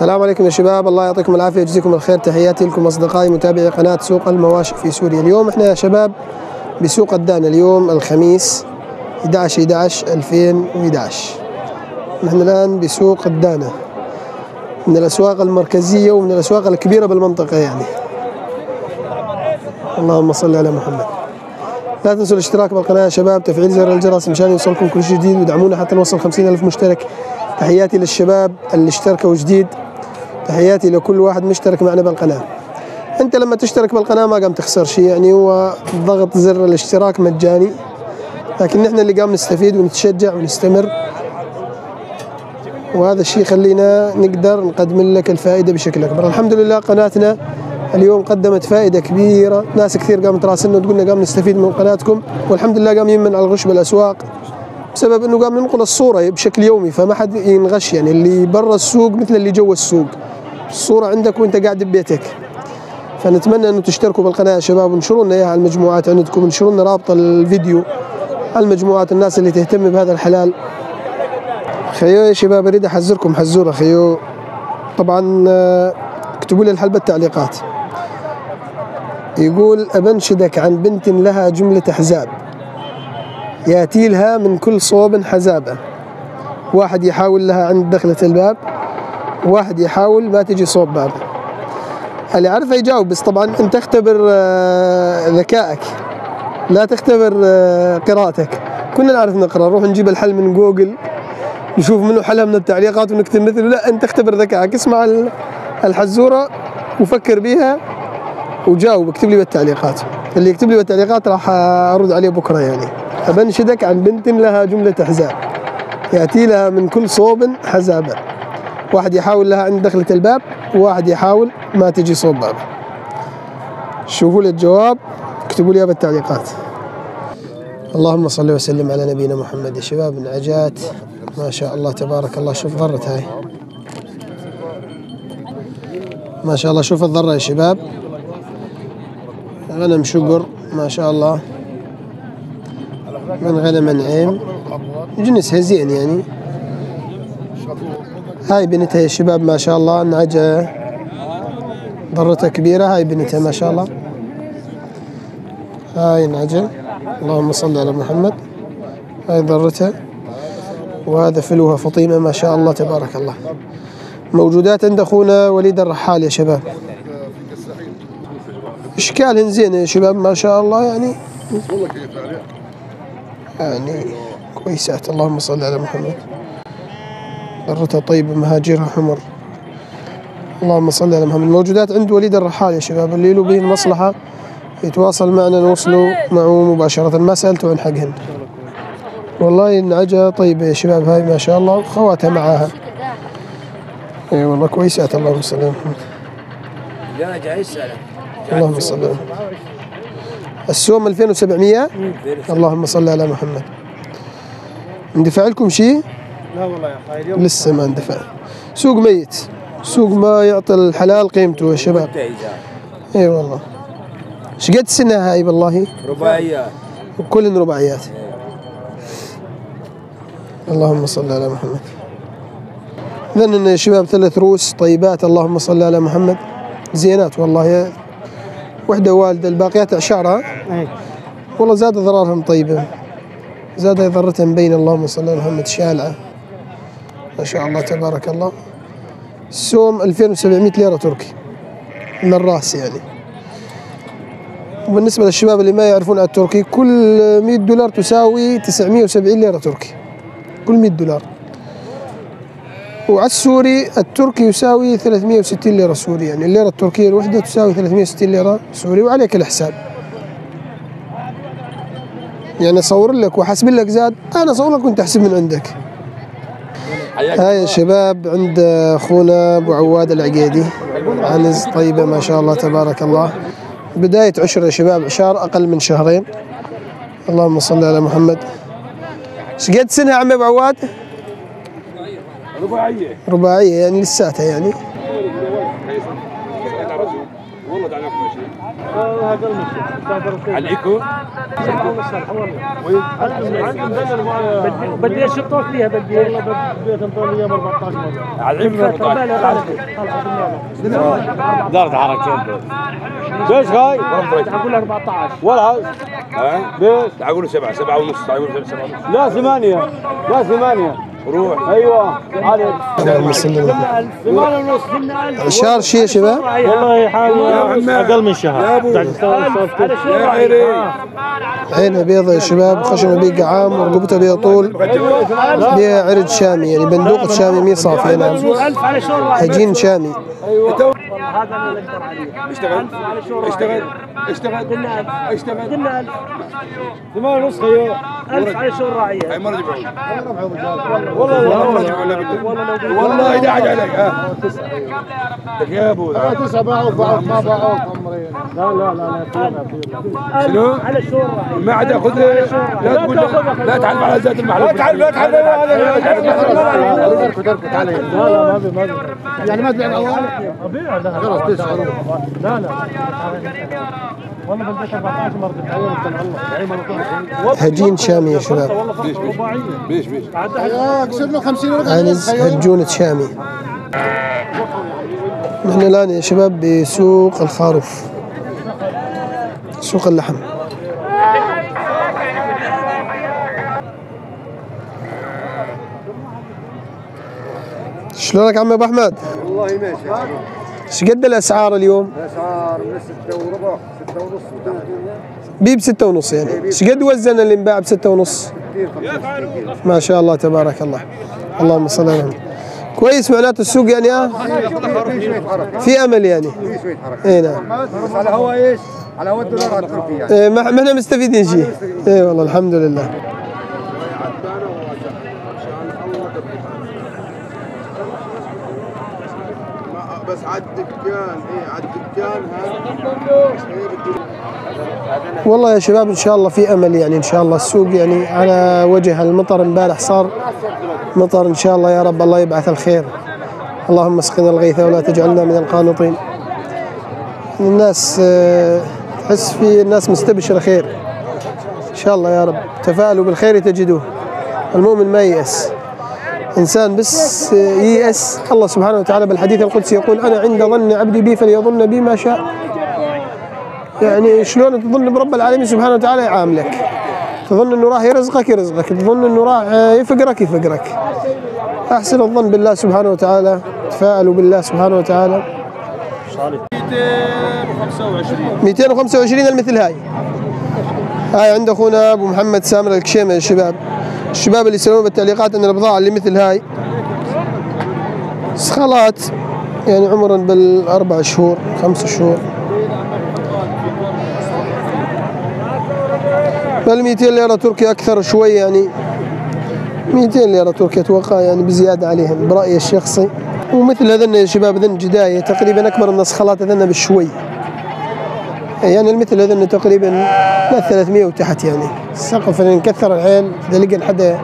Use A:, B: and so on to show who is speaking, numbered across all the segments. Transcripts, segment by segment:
A: السلام عليكم يا شباب. الله يعطيكم العافية ويجزيكم الخير. تحياتي لكم أصدقائي متابعي قناة سوق المواشي في سوريا. اليوم إحنا يا شباب بسوق الدانا اليوم الخميس 11 11 2011 نحن الآن بسوق الدانا من الأسواق المركزية ومن الأسواق الكبيرة بالمنطقة يعني. اللهم صل على محمد. لا تنسوا الاشتراك بالقناة يا شباب تفعيل زر الجرس مشان يوصلكم كل شيء جديد ودعمونا حتى نوصل 50 ألف مشترك. تحياتي للشباب اللي اشتركوا جديد. تحياتي لكل واحد مشترك معنا بالقناة. أنت لما تشترك بالقناة ما قام تخسر شيء يعني هو ضغط زر الاشتراك مجاني. لكن نحن اللي قام نستفيد ونتشجع ونستمر. وهذا الشيء يخلينا نقدر نقدم لك الفائدة بشكل أكبر. الحمد لله قناتنا اليوم قدمت فائدة كبيرة. ناس كثير قامت تراسلنا وتقولنا قام نستفيد من قناتكم. والحمد لله قام يمن على الغش بالأسواق. بسبب إنه قام ننقل الصورة بشكل يومي فما حد ينغش يعني. اللي برا السوق مثل اللي جوا السوق. الصورة عندك وأنت قاعد ببيتك. فنتمنى إنه تشتركوا بالقناة يا شباب وانشروا لنا إياها على المجموعات عندكم. انشروا لنا رابط الفيديو على المجموعات الناس اللي تهتم بهذا الحلال. خيو يا شباب أريد أحذركم حزورة خيو. طبعا اكتبوا لي الحل بالتعليقات. يقول أبنشدك عن بنت لها جملة أحزاب. يأتي لها من كل صوب حزابة واحد يحاول لها عند دخلة الباب واحد يحاول ما تجي صوب باب. اللي عارفه يجاوب بس طبعا أنت اختبر آه، ذكائك. لا تختبر آه، قراءتك. كنا نعرف نقرأ. نروح نجيب الحل من جوجل نشوف منه حلها من التعليقات ونكتب مثله لا أنت اختبر ذكائك. اسمع ال- الحزورة وفكر بيها وجاوب. اكتب لي بالتعليقات. اللي يكتب لي بالتعليقات راح أرد عليه بكرة يعني. ابنشدك عن بنت لها جملة احزاب يأتي لها من كل صوب حزابا. واحد يحاول لها عند دخلة الباب وواحد يحاول ما تجي صوب باب شوفوا لي الجواب اكتبوا لي بالتعليقات. اللهم صل وسلم على نبينا محمد. يا شباب نعجات ما شاء الله تبارك الله. شوف ضرت هاي. ما شاء الله شوف الضرة يا شباب. غنم شقر ما شاء الله. من غنم نعيم جنسها زين يعني. هاي بنتها يا شباب ما شاء الله النعجة ضرتها كبيرة. هاي بنتها ما شاء الله. هاي نعجة. اللهم صل على محمد. هاي ضرتها. وهذا فلوها فطيمة ما شاء الله تبارك الله. موجودات عند أخونا وليد الرحال يا شباب. إشكالهن زين يا شباب ما شاء الله يعني. يعني كويسات. اللهم صل على محمد. ذرتها طيبة مهاجرها حمر اللهم صل على محمد. موجودات عند وليد الرحال يا شباب. اللي له به المصلحة يتواصل معنا نوصله معه مباشرة. ما سألته عن حقهن. والله النعجة طيبة يا شباب. هاي ما شاء الله خواتها معاها. إي والله كويسات. اللهم صل على محمد. اللهم صل على محمد. السوم 2700 اللهم صل على محمد. اندفع لكم شيء
B: لا والله يا أخي اليوم
A: لسه ما اندفع. سوق ميت. سوق ما يعطي الحلال قيمته يا شباب. إي والله. إيش قد سنة هاي بالله؟
C: رباعيات
A: وكل رباعيات. اللهم صل على محمد. لأن يا شباب ثلاث روس طيبات. اللهم صل على محمد. زينات والله. يا وحدة والدة الباقيات أعشارها
B: اي
A: والله زاد ضرارهم طيبة. زاد ضرتها مبينة اللهم صل على محمد شالعة. ما شاء الله تبارك الله. سوم 2700 ليرة تركي. من الراس يعني. وبالنسبة للشباب اللي ما يعرفون على التركي كل 100 دولار تساوي 970 ليرة تركي. كل 100 دولار. وعلى السوري التركي يساوي 360 ليرة سوري. يعني الليرة التركية الوحدة تساوي 360 ليرة سوري وعليك الحساب. يعني أصور لك واحسب لك زاد. أنا أصور لك وأنت احسب من عندك. هاي يا شباب عند أخونا أبو عواد العقيدي. عنز طيبة ما شاء الله تبارك الله. بداية عشر يا شباب عشار أقل من شهرين. اللهم صل على محمد. إيش قد سنها عم أبو عواد؟
C: رباعية.
A: رباعية يعني لساتها يعني.
C: عليكم.
B: بدي اشطوك فيها بدي والله بدي انطوني أيام 14 مره علمك
C: دارت حركتين ليش هاي؟
B: أقول 14
C: ولا؟ ليش؟ تعال سبعة سبعة ونص تعال سبعة سبعة ونص.
D: لا ثمانية. لا ثمانية.
C: روح.
D: أيوه.
A: اللهم صل على محمد.
B: ثمانية ونص قلنا 1000
A: شهر شي يا شباب؟
B: والله حالي أقل من شهر.
C: يا
B: رأيك؟
C: عيني.
B: آه.
A: بيضة يا شباب. خشمه بيقع عام ورقبته بيضة طول. بيها عرج شامي يعني بندوقة شامي مي صافية نعم
B: 1000 على شو رأيك؟
A: هجين شامي.
B: والله هذا اللي عليه
C: اشتغل
B: 1000 على شو رأيك؟
C: اشتغل اشتغل
B: قلنا 1000
C: اشتغل
B: قلنا 1000
D: ثمانية ونص خيو
B: 1000 على
C: رجع
D: والله
C: والله ما داعي عليك ها لك يا أبو
D: تسعة باعوك باعوك ما باعوك عمري لا لا لا لا
C: شنو؟ ما عاد ياخذ لا تقول لا تعلم على ذات المحل لا تعلم لا تعلم
D: لا لا ما بي ما بي يعني ما تبيع الأول؟
B: أبيع لا.
D: خلاص تسعة.
B: لا لا. والله بديت 14 مرة تعود الله
A: هجين شامي يا شباب.
C: بيش بيش
D: اكسر له 50 ورقة
A: عنز هجونة شامي. نحن الآن يا شباب بسوق الخروف. سوق اللحم. شلونك عم أبو أحمد؟
D: والله ماشي
A: إيش قد الأسعار اليوم؟
D: الأسعار من 6 وربع. 6 ونص
A: بي بستة ونص يعني. إيش قد وزن اللي انباع بستة ونص؟ ما شاء الله تبارك الله. اللهم صل على محمد. كويس معناته السوق يعني آه
D: في
A: أمل يعني. إي نعم.
D: على هوا إيش؟ على هوا الدولار التركي يعني.
A: إيه ما إحنا مستفيدين شيء. إي والله الحمد لله.
E: بس على الدكان إيه على الدكان
A: والله يا شباب إن شاء الله في أمل يعني إن شاء الله السوق يعني على وجه المطر امبارح صار مطر إن شاء الله يا رب الله يبعث الخير. اللهم اسقنا الغيث ولا تجعلنا من القانطين. الناس آه، تحس في الناس مستبشره خير. إن شاء الله يا رب. تفاءلوا بالخير تجدوه. المؤمن ما ييأس. إنسان بس آه، ييأس. الله سبحانه وتعالى بالحديث القدسي يقول أنا عند ظن عبدي بي فليظن بي ما شاء. يعني شلون تظن برب العالمين سبحانه وتعالى يعاملك؟ تظن إنه راح يرزقك يرزقك. تظن إنه راح يفقرك يفقرك. أحسن الظن بالله سبحانه وتعالى. تفاءلوا بالله سبحانه وتعالى. 225 المثل هاي. هاي عند اخونا أبو محمد سامر الكشيمة يا شباب الشباب اللي يسالون بالتعليقات أن البضاعة اللي مثل هاي سخالات يعني عمرا بالأربع شهور خمس شهور. بل 200 ليرة تركي أكثر شوي يعني 200 ليرة تركي أتوقع يعني بزيادة عليهم برأيي الشخصي. ومثل هذن يا شباب ذن جداية تقريبا أكبر من الصخلات هذن بشوي. يعني المثل هذن تقريبا من 300 وتحت يعني. السقف اللي نكثر العين إذا لقى حدا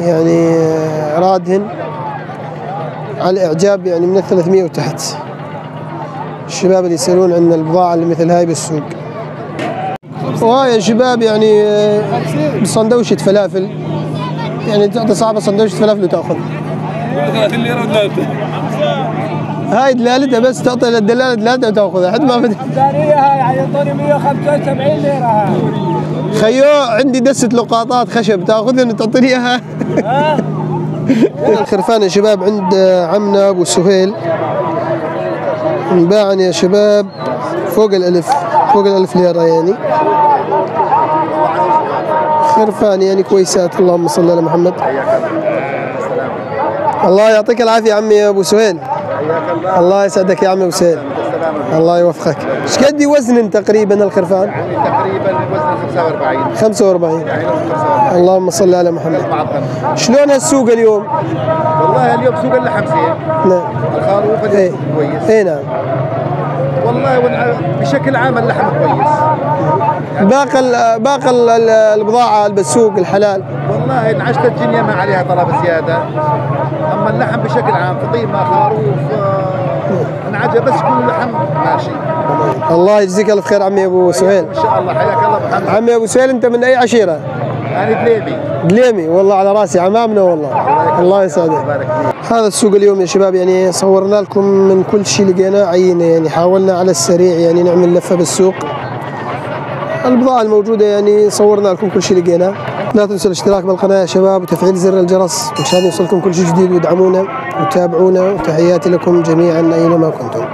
A: يعني رادهن على الإعجاب يعني من 300 وتحت. الشباب اللي يسألون عن البضاعة اللي مثل هاي بالسوق. وهاي شباب يعني بصندوشة فلافل. يعني تعطي صاحبه صندوشة فلافل وتأخذ.
C: 30 ليره
A: هاي دلالتها بس تعطي للدلالة دلالتها وتاخذها حد ما بدي
B: هاي يعطوني 175 ليرة هاي.
A: خيو عندي دسة لقاطات خشب تاخذها تعطيني إياها. الخرفان يا شباب عند عمنا أبو سهيل. انباعا يا شباب فوق الألف فوق الألف ليرة يعني. خرفان يعني كويسات اللهم صل على محمد. الله يعطيك العافية عمي يا أبو سهيل. الله يسعدك يا عمي سهيل الله يوفقك. إيش قد يوزن تقريبا الخرفان؟
D: تقريبا وزن 45
A: 45 اللهم صل على محمد. شلون السوق اليوم؟
D: والله اليوم سوق اللحم زين
A: نعم.
D: الخروف
A: إيه.
D: اليوم كويس.
A: اي نعم.
D: والله بشكل عام اللحم كويس.
A: باقي باقي ال- ال- البضاعة اللي بالسوق الحلال.
D: والله انعشت الجنية ما عليها طلب زيادة. أما اللحم بشكل عام فطيمة خروف آه، أنا عجب بس كل لحم ماشي.
A: الله يجزيك الف خير عمي أبو سهيل.
D: إن شاء الله. حياك الله محمد.
A: عمي أبو سهيل أنت من أي عشيرة؟
D: أنا دليمي
A: دليمي والله على راسي عمامنا والله. الله يسعدك. هذا السوق اليوم يا شباب يعني صورنا لكم من كل شيء لقيناه عينه. يعني حاولنا على السريع يعني نعمل لفة بالسوق. البضاعة الموجودة يعني صورنا لكم كل شيء لقيناه. لا تنسوا الاشتراك بالقناة يا شباب وتفعيل زر الجرس مشان يوصلكم كل شيء جديد وادعمونا وتابعونا وتحياتي لكم جميعا أينما كنتم.